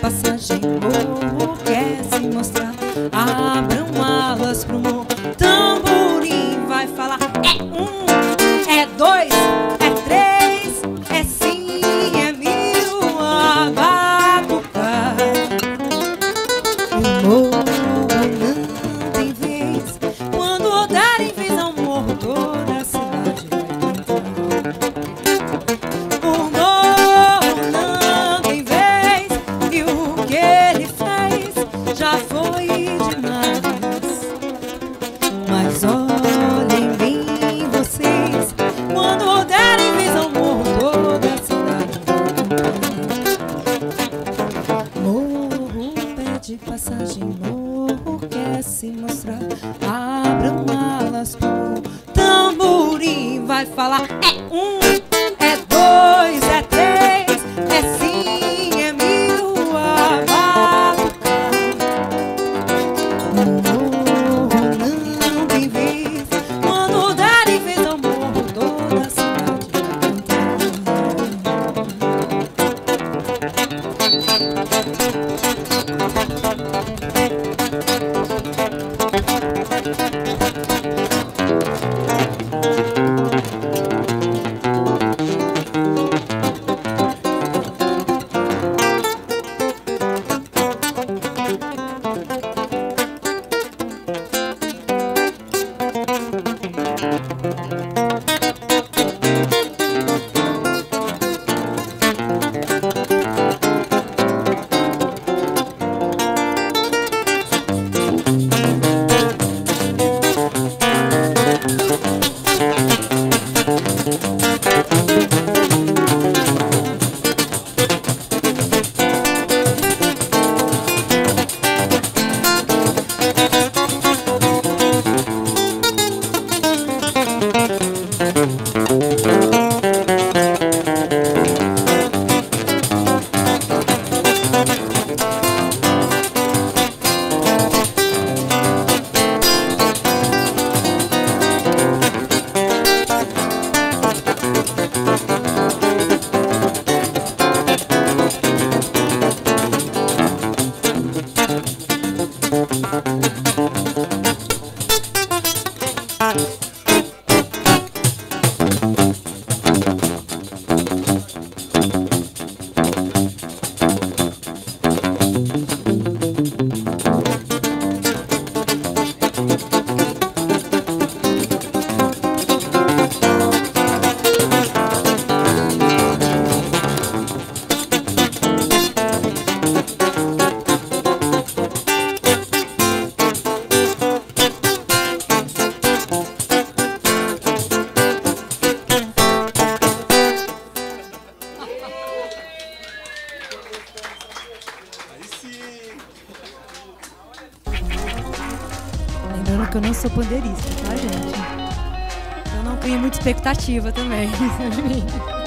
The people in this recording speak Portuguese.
passagem morro quer se mostrar. Abram alas pro tamborim vai falar. É um, é dois. Abram alas o tamborim, vai falar é um, é dois. lembrando que eu não sou pandeirista, tá, gente? Eu não crio muita expectativa também.